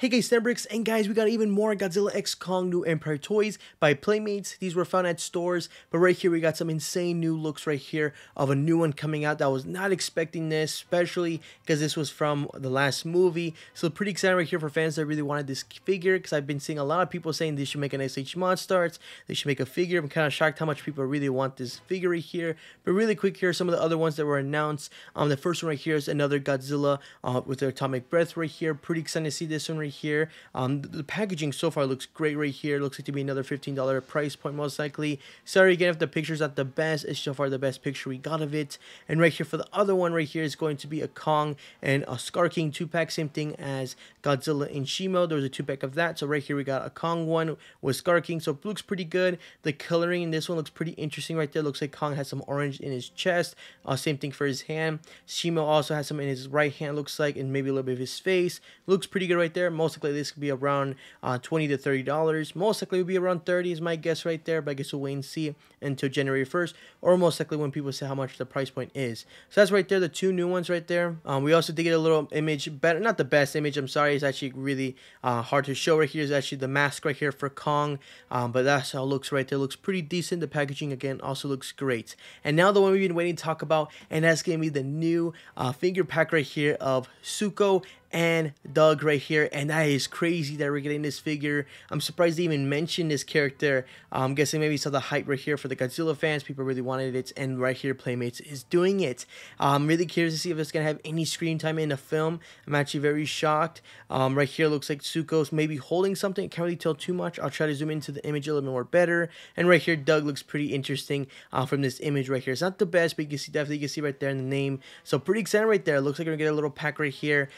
Hey guys, StandardBricks, and guys, we got even more Godzilla X Kong New Empire toys by Playmates. These were found at stores, but right here we got some insane new looks right here of a new one coming out that was not expecting this, especially because this was from the last movie. So pretty excited right here for fans that really wanted this figure because I've been seeing a lot of people saying they should make an SH MonsterArts, they should make a figure. I'm kind of shocked how much people really want this figure right here. But really quick here, some of the other ones that were announced. Um, The first one right here is another Godzilla uh, with their atomic breath right here. Pretty excited to see this one right here. Um, the, packaging so far looks great right here. Looks like to be another $15 price point most likely. Sorry again if the picture's not the best. It's so far the best picture we got of it. And right here for the other one right here is going to be a Kong and a Scar King 2-pack. Same thing as Godzilla and Shimo. There was a 2-pack of that. So right here we got a Kong one with Scar King. So it looks pretty good. The coloring in this one looks pretty interesting right there. Looks like Kong has some orange in his chest. Uh, same thing for his hand. Shimo also has some in his right hand looks like and maybe a little bit of his face. Looks pretty good right there. Most likely this could be around uh, 20 to 30 dollars. Most likely would be around 30 is my guess right there but i guess we'll wait and see until january 1st or most likely when people say how much the price point is. So that's right there the two new ones right there. Um, we also did get a little image better not the best image i'm sorry it's actually really uh, hard to show right here is actually the mask right here for kong. Um, but that's how it looks right there looks pretty decent the packaging again also looks great. And now the one we've been waiting to talk about and that's gonna be the new uh, figure pack right here of Suko and Doug right here, and that is crazy that we're getting this figure. I'm surprised they even mentioned this character. I'm guessing maybe saw the hype right here for the Godzilla fans. People really wanted it, and right here, Playmates is doing it. I'm really curious to see if it's gonna have any screen time in the film. I'm actually very shocked. Um, right here looks like Suko's maybe holding something. Can't really tell too much. I'll try to zoom into the image a little bit more better. And right here, Doug looks pretty interesting uh, from this image right here. It's not the best, but you can see definitely you can see right there in the name. So pretty excited right there. Looks like we're gonna get a little pack right here.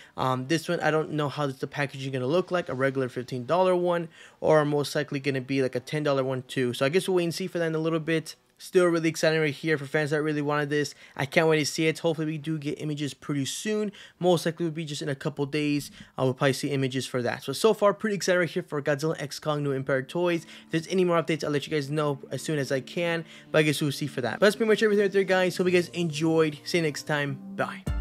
Um, this one, I don't know how the packaging is going to look like. A regular $15 one or most likely going to be like a $10 one too. So I guess we'll wait and see for that in a little bit. Still really excited right here for fans that really wanted this. I can't wait to see it. Hopefully we do get images pretty soon. Most likely will be just in a couple days. I will probably see images for that. So, so far pretty excited right here for Godzilla X Kong New Empire Toys. If there's any more updates, I'll let you guys know as soon as I can. But I guess we'll see for that. But that's pretty much everything right there, guys. Hope you guys enjoyed. See you next time. Bye.